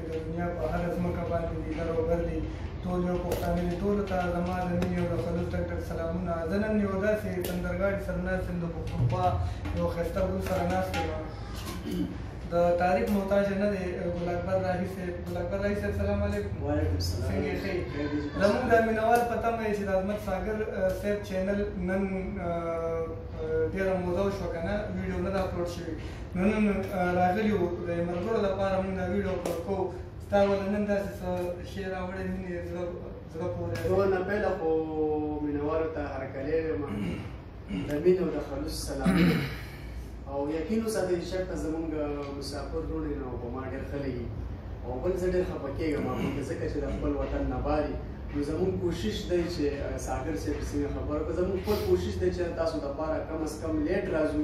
د دنیا په هره ځمکه باندې دي لر او بر دي ټول یو پښتانه دي ټولو ته زما د مینې او د خلوص ډک ډک سلامونه زه نن یو داسې سندرغاړي سره ناست یم د پښتونخوا یو ښایسته ګل سره ناست یم د تعریف محتاج نه دی ګل اکبر راهي صاحب ګل اکبر راهي صاحب سلام علیکم وعلیکم سلام څنګه ښه زموږ د مینوال په تمه چې د عظمت ساګر صاحب چینل نن ډېره موده وشوه که نه ویډیو نه ده اپلوډ شوې مننه راغلی و د ملګرو لپاره موږ دا ویډیو اپلوډ کوو تا ولې نن داسې څه شی راوړی مینې زړه زړه پورې زه نه پیله خو مینوالو ته هرکلی وایم د مینې او د خلوص سلام او یقین وساتئ چېرته زمونږ مسافر روړي نو په ما ډېر ښه لګي او بل زه ډېر خفه کېږم هغوی ته ځکه چې د خپل وطن نه باري نو زموږ کوشش دی چې ساګر صاحب څنګه خبره کړه زموږ خپل کوشش دی چې تاسو دپاره کم از کم لیټ راځو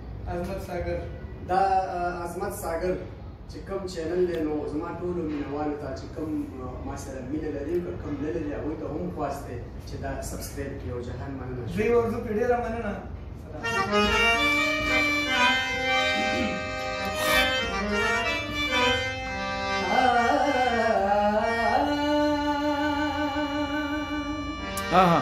عظمت ساګر دا عظمت ساګر چې کوم چینل دی نو زما ټولو مینوالو ته چې کوم ما سره مینه لري او کوم نه لري هغوی ته هم خواست دی چې دا سبسکرایب کړي او جهان مننه دوی ورځو پې ډېره مننه آها